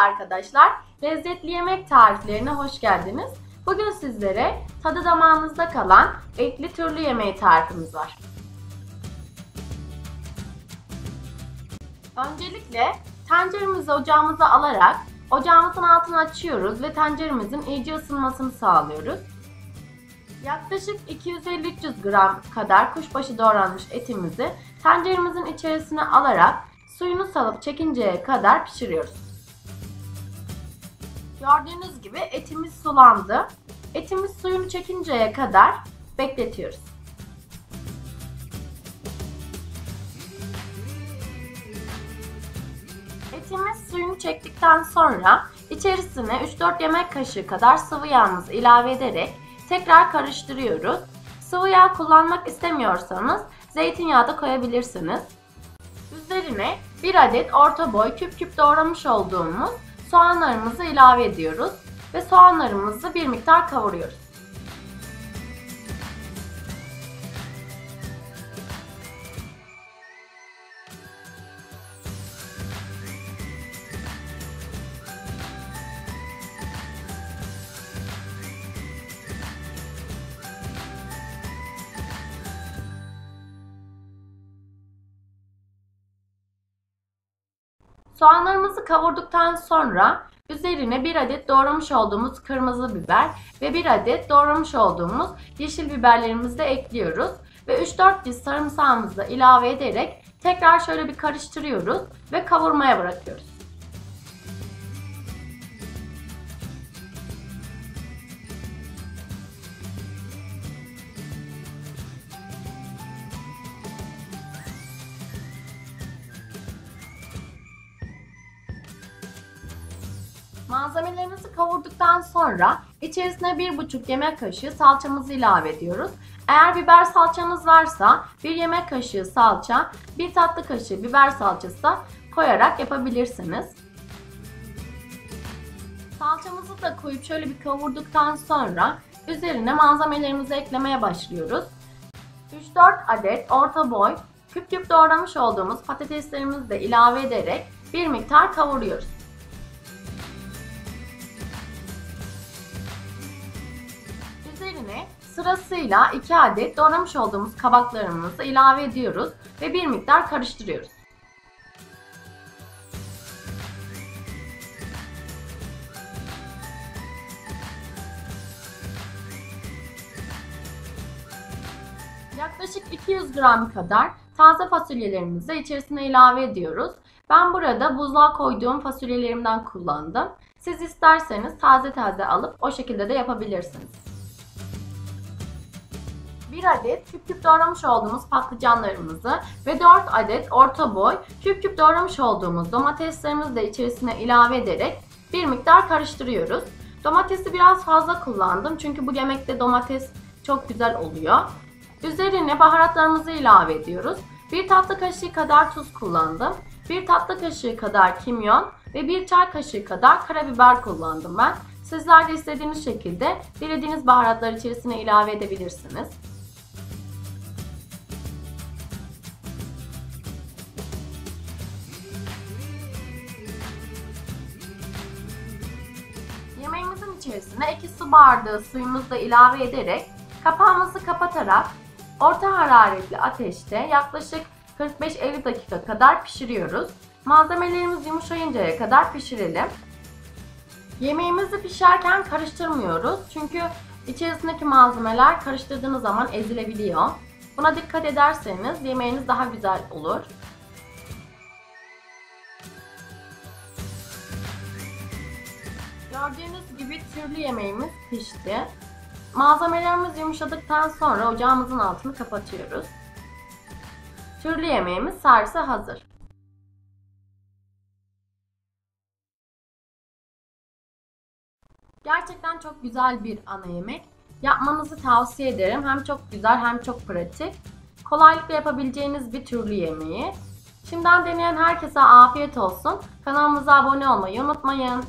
arkadaşlar. Lezzetli yemek tariflerine hoş geldiniz. Bugün sizlere tadı damağınızda kalan etli türlü yemeği tarifimiz var. Öncelikle tenceremizi ocağımıza alarak ocağımızın altını açıyoruz ve tenceremizin iyice ısınmasını sağlıyoruz. Yaklaşık 250-300 gram kadar kuşbaşı doğranmış etimizi tenceremizin içerisine alarak suyunu salıp çekinceye kadar pişiriyoruz. Gördüğünüz gibi etimiz sulandı. Etimiz suyunu çekinceye kadar bekletiyoruz. Etimiz suyunu çektikten sonra içerisine 3-4 yemek kaşığı kadar sıvı yağımızı ilave ederek tekrar karıştırıyoruz. Sıvı yağ kullanmak istemiyorsanız zeytinyağı da koyabilirsiniz. Üzerine 1 adet orta boy küp küp doğramış olduğumuz soğanlarımızı ilave ediyoruz ve soğanlarımızı bir miktar kavuruyoruz. Soğanlarımızı kavurduktan sonra üzerine bir adet doğramış olduğumuz kırmızı biber ve bir adet doğramış olduğumuz yeşil biberlerimizi de ekliyoruz. Ve 3-4 diş sarımsağımızı da ilave ederek tekrar şöyle bir karıştırıyoruz ve kavurmaya bırakıyoruz. Malzemelerimizi kavurduktan sonra içerisine 1,5 yemek kaşığı salçamızı ilave ediyoruz. Eğer biber salçanız varsa 1 yemek kaşığı salça, 1 tatlı kaşığı biber salçası da koyarak yapabilirsiniz. Salçamızı da koyup şöyle bir kavurduktan sonra üzerine malzemelerimizi eklemeye başlıyoruz. 3-4 adet orta boy küp küp doğramış olduğumuz patateslerimizi de ilave ederek bir miktar kavuruyoruz. Sırasıyla 2 adet doğramış olduğumuz kabaklarımızı ilave ediyoruz ve bir miktar karıştırıyoruz. Yaklaşık 200 gram kadar taze fasulyelerimizi içerisine ilave ediyoruz. Ben burada buzluğa koyduğum fasulyelerimden kullandım. Siz isterseniz taze taze alıp o şekilde de yapabilirsiniz. 1 adet küp küp doğramış olduğumuz patlıcanlarımızı ve 4 adet orta boy küp küp doğramış olduğumuz domateslerimizi de içerisine ilave ederek bir miktar karıştırıyoruz. Domatesi biraz fazla kullandım çünkü bu yemekte domates çok güzel oluyor. Üzerine baharatlarımızı ilave ediyoruz. 1 tatlı kaşığı kadar tuz kullandım. 1 tatlı kaşığı kadar kimyon ve 1 çay kaşığı kadar karabiber kullandım ben. Sizler de istediğiniz şekilde dilediğiniz baharatları içerisine ilave edebilirsiniz. İçerisine 2 su bardağı suyumuzu da ilave ederek kapağımızı kapatarak orta hararetli ateşte yaklaşık 45-50 dakika kadar pişiriyoruz. Malzemelerimiz yumuşayıncaya kadar pişirelim. Yemeğimizi pişerken karıştırmıyoruz çünkü içerisindeki malzemeler karıştırdığınız zaman ezilebiliyor. Buna dikkat ederseniz yemeğiniz daha güzel olur. Gördüğünüz gibi türlü yemeğimiz pişti. Malzemelerimiz yumuşadıktan sonra ocağımızın altını kapatıyoruz. Türlü yemeğimiz servise hazır. Gerçekten çok güzel bir ana yemek. Yapmanızı tavsiye ederim. Hem çok güzel hem çok pratik. Kolaylıkla yapabileceğiniz bir türlü yemeği. Şimdiden deneyen herkese afiyet olsun. Kanalımıza abone olmayı unutmayın.